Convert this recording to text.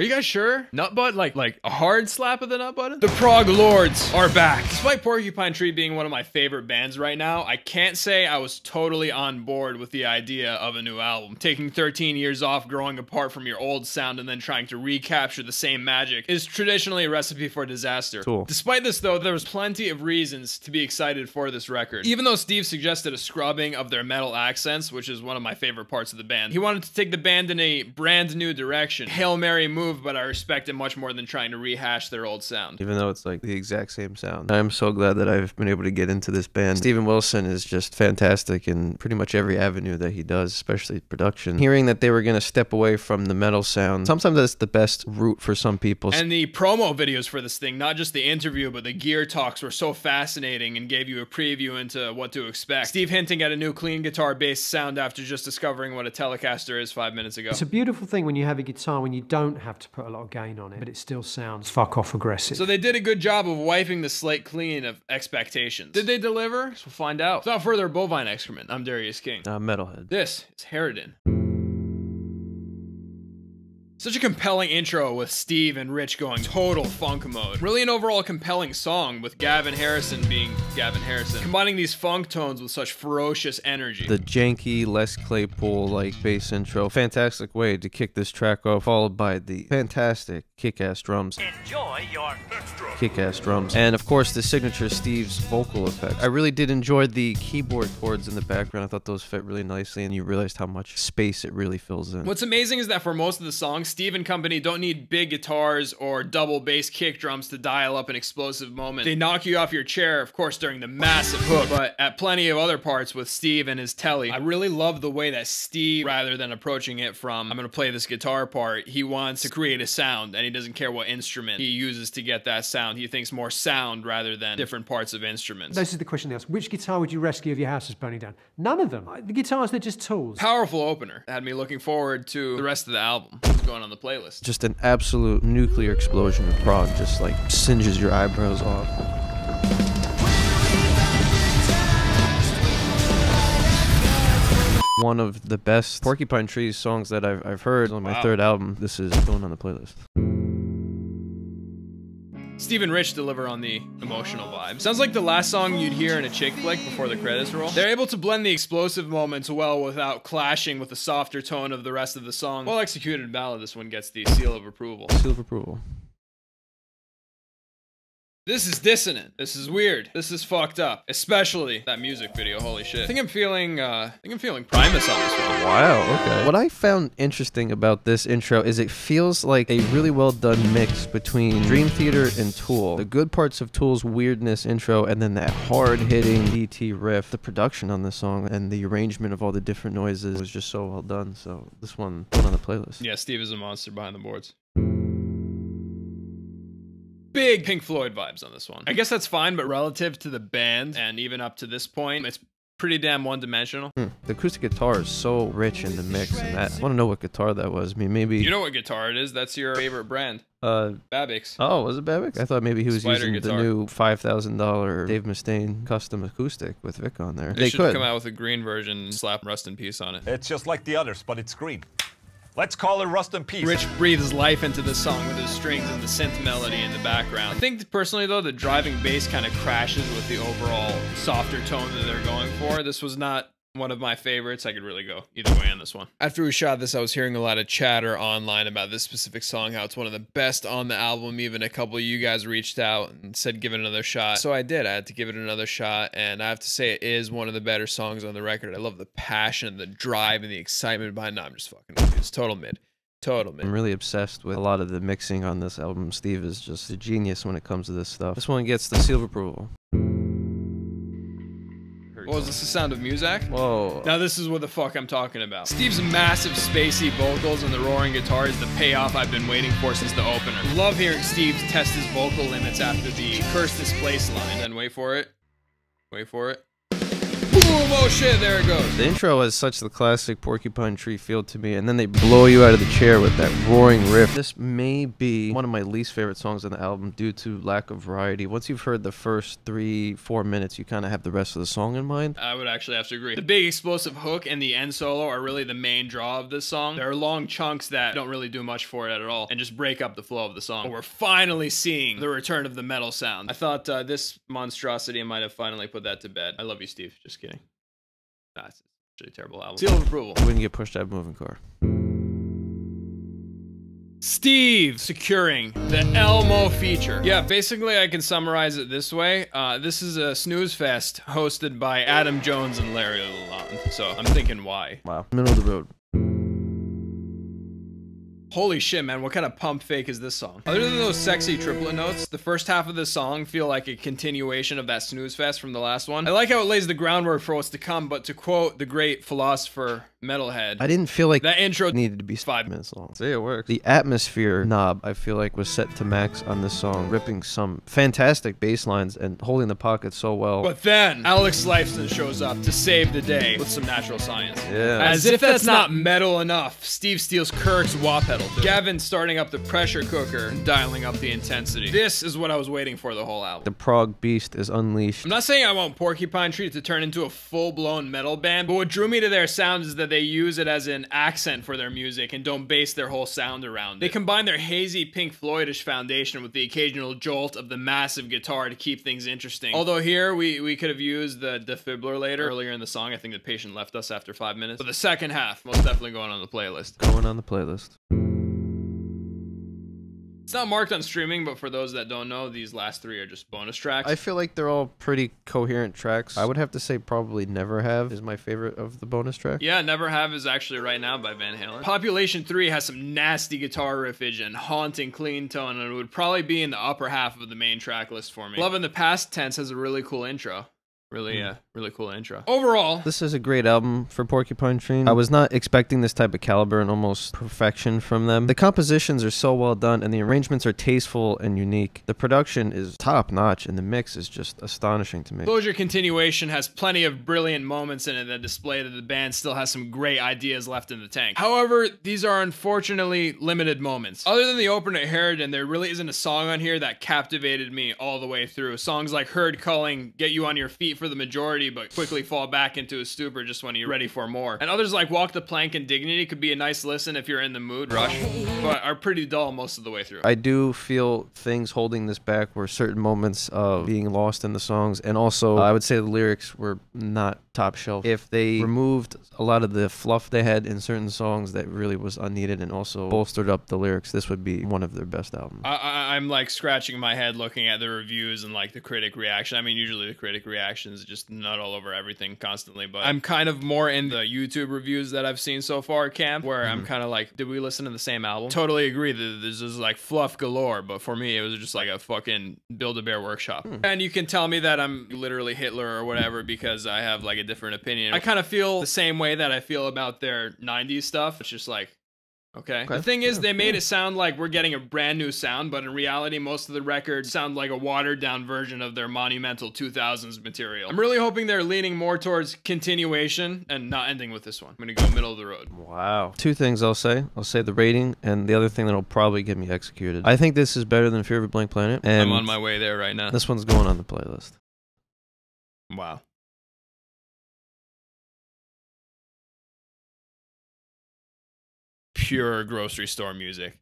Are you guys sure? Nut butt? Like, like a hard slap of the nut button? The Prog Lords are back. Despite Porcupine Tree being one of my favorite bands right now, I can't say I was totally on board with the idea of a new album. Taking 13 years off, growing apart from your old sound, and then trying to recapture the same magic is traditionally a recipe for disaster. Cool. Despite this, though, there was plenty of reasons to be excited for this record. Even though Steve suggested a scrubbing of their metal accents, which is one of my favorite parts of the band, he wanted to take the band in a brand new direction. Hail Mary move, but I respect it much more than trying to rehash their old sound. even though it's like the exact same sound. I'm so glad that I've been able to get into this band. Steven Wilson is just fantastic in pretty much every avenue that he does, especially production. Hearing that they were going to step away from the metal sound, sometimes that's the best route for some people. And the promo videos for this thing, not just the interview, but the gear talks were so fascinating and gave you a preview into what to expect. Steve hinting at a new clean guitar based sound after just discovering what a Telecaster is five minutes ago. It's a beautiful thing when you have a guitar when you don't have to put a lot of gain on it, but it still sounds fuck off aggressive. So they did a good job of wiping the slate clean of expectations. Did they deliver? So we'll find out. Without further bovine excrement, I'm Darius King. uh, metalhead. This is Harridan. Such a compelling intro with Steve and Rich going total funk mode. Really an overall compelling song with Gavin Harrison being Gavin Harrison. Combining these funk tones with such ferocious energy. The janky Les Claypool like bass intro, fantastic way to kick this track off, followed by the fantastic kick-ass drums. Enjoy your extra. Kick-ass drums and of course the signature steve's vocal effect i really did enjoy the keyboard chords in the background i thought those fit really nicely and you realized how much space it really fills in What's amazing is that for most of the songs, Steve and company don't need big guitars or double bass kick drums to dial up an explosive moment. They knock you off your chair, of course, during the massive hook, but at plenty of other parts with Steve and his telly. I really love the way that Steve, rather than approaching it from, I'm gonna play this guitar part, he wants to create a sound and he doesn't care what instrument he uses to get that sound. He thinks more sound rather than different parts of instruments. This is the question they ask. Which guitar would you rescue if your house was burning down? None of them. The guitars, they're just tools. Powerful opener. Had me looking forward to the rest of the album. What's going on the playlist? just an absolute nuclear explosion of prog just like singes your eyebrows off one of the best porcupine trees songs that i've, I've heard on my Wow. third album this is going on the playlist Steve and Rich deliver on the emotional vibe. Sounds like the last song you'd hear in a chick flick before the credits roll. They're able to blend the explosive moments well without clashing with the softer tone of the rest of the song. Well executed ballad, this one gets the seal of approval. seal of approval This is dissonant. This is weird. This is fucked up. Especially that music video. Holy shit. I think I'm feeling, uh, I think I'm feeling Primus on this one. Wow, okay. What I found interesting about this intro is it feels like a really well done mix between Dream Theater and Tool. The good parts of Tool's weirdness intro and then that hard hitting DT riff. The production on this song and the arrangement of all the different noises was just so well done. So this one put on the playlist. Yeah, Steve is a monster behind the boards. Big Pink Floyd vibes on this one. I guess that's fine, but relative to the band and even up to this point, it's pretty damn one dimensional. Hmm. The acoustic guitar is so rich in the mix and that I want to know what guitar that was. I mean maybe You know what guitar it is? That's your favorite brand, uh Babix. Oh, was it Babbitt? I thought maybe he was Spider using guitar. the new five thousand dollar Dave Mustaine custom acoustic with Vic on there. They, They, should could. come out with a green version and slap Rust in Peace on it. It's just like the others, but it's green. Let's call it Rust and Peace. Rich breathes life into this song with his strings and the synth melody in the background. I think personally though, the driving bass kind of crashes with the overall softer tone that they're going for. This was not one of my favorites. I could really go either way on this one. After we shot this, I was hearing a lot of chatter online about this specific song, how it's one of the best on the album. Even a couple of you guys reached out and said give it another shot. So I did. I had to give it another shot, and I have to say it is one of the better songs on the record. I love the passion, the drive, and the excitement behind. No, I'm just fucking. with you. It's total mid. Total mid. I'm really obsessed with a lot of the mixing on this album. Steve is just a genius when it comes to this stuff. This one gets the seal of approval. What was this? The sound of music? Whoa. Now this is what the fuck I'm talking about. Steve's massive spacey vocals and the roaring guitar is the payoff I've been waiting for since the opener. Love hearing Steve test his vocal limits after the curse this place line. Then wait for it. Wait for it. Boom! Oh shit! There it goes. The intro has such the classic Porcupine Tree feel to me, and then they blow you out of the chair with that roaring riff. This may be one of my least favorite songs on the album due to lack of variety. Once you've heard the first three, four minutes, you kind of have the rest of the song in mind. I would actually have to agree. The big explosive hook and the end solo are really the main draw of this song. There are long chunks that don't really do much for it at all and just break up the flow of the song. But we're finally seeing the return of the metal sound. I thought uh, this monstrosity might have finally put that to bed. I love you, Steve. Just kidding. Nah, it's actually a terrible album. Seal of approval. Wouldn't get pushed out of moving car. Steve securing the Elmo feature. Yeah, basically I can summarize it this way. Uh, this is a snooze fest hosted by Adam Jones and Larry Lalonde. So I'm thinking why. Wow. Middle of the road. Holy shit, man, what kind of pump fake is this song? Other than those sexy triplet notes, the first half of the song feel like a continuation of that snooze fest from the last one. I like how it lays the groundwork for what's to come, but to quote the great philosopher Metalhead, I didn't feel like that intro needed to be five minutes long. See, it works. The atmosphere knob, I feel like, was set to max on this song, ripping some fantastic bass lines and holding the pocket so well. But then Alex Lifeson shows up to save the day with some natural science. Yeah. As, if that's not metal enough, Steve steals Kirk's wah pedal. Too. Gavin starting up the pressure cooker and dialing up the intensity. This is what I was waiting for the whole album. the prog beast is unleashed. I'm not saying I want Porcupine Tree to turn into a full-blown metal band, but what drew me to their sound is that they use it as an accent for their music and don't base their whole sound around it. They combine their hazy Pink Floydish foundation with the occasional jolt of the massive guitar to keep things interesting. Although here we, we could have used the defibrillator later earlier in the song. I think the patient left us after five minutes. But the second half, most definitely going on the playlist. Going on the playlist. It's not marked on streaming, but for those that don't know, these last three are just bonus tracks. I feel like they're all pretty coherent tracks. I would have to say probably Never Have is my favorite of the bonus track. Yeah, Never Have is actually right now by Van Halen. Population 3 has some nasty guitar riffage and haunting clean tone, and it would probably be in the upper half of the main track list for me. Love in the Past Tense has a really cool intro. Really, uh, really cool intro. Overall, This is a great album for Porcupine Tree. I was not expecting this type of caliber and almost perfection from them. The compositions are so well done and the arrangements are tasteful and unique. The production is top notch and the mix is just astonishing to me. Closure Continuation has plenty of brilliant moments in it that display that the band still has some great ideas left in the tank. However, these are unfortunately limited moments. Other than the opener Harridan, there really isn't a song on here that captivated me all the way through. Songs like Herd Culling get you on your feet for the majority, but quickly fall back into a stupor just when you're ready for more. And others like Walk the Plank and Dignity could be a nice listen if you're in the mood, Rush, but are pretty dull most of the way through. I do feel things holding this back were certain moments of being lost in the songs, and also uh, I would say the lyrics were not top shelf. If they removed a lot of the fluff they had in certain songs that really was unneeded, and also bolstered up the lyrics, this would be one of their best albums. I, I, I'm like scratching my head looking at the reviews and like the critic reaction. I mean, usually the critic reactions just not all over everything constantly, but I'm kind of more in the YouTube reviews that I've seen so far, Camp, where I'm mm-hmm. kind of like, did we listen to the same album? Totally agree that this is like fluff galore, but for me, it was just like a fucking Build a Bear workshop. Hmm. And you can tell me that I'm literally Hitler or whatever because I have like a different opinion. I kind of feel the same way that I feel about their 90s stuff. It's just like, Okay. The thing is, they made it sound like we're getting a brand new sound, but in reality, most of the records sound like a watered down version of their monumental 2000s material. I'm really hoping they're leaning more towards continuation and not ending with this one. I'm gonna go middle of the road. Wow. Two things I'll say. I'll say the rating, and the other thing that'll probably get me executed. I think this is better than Fear of a Blank Planet, and I'm on my way there right now. this one's going on the playlist. Wow. Pure grocery store music.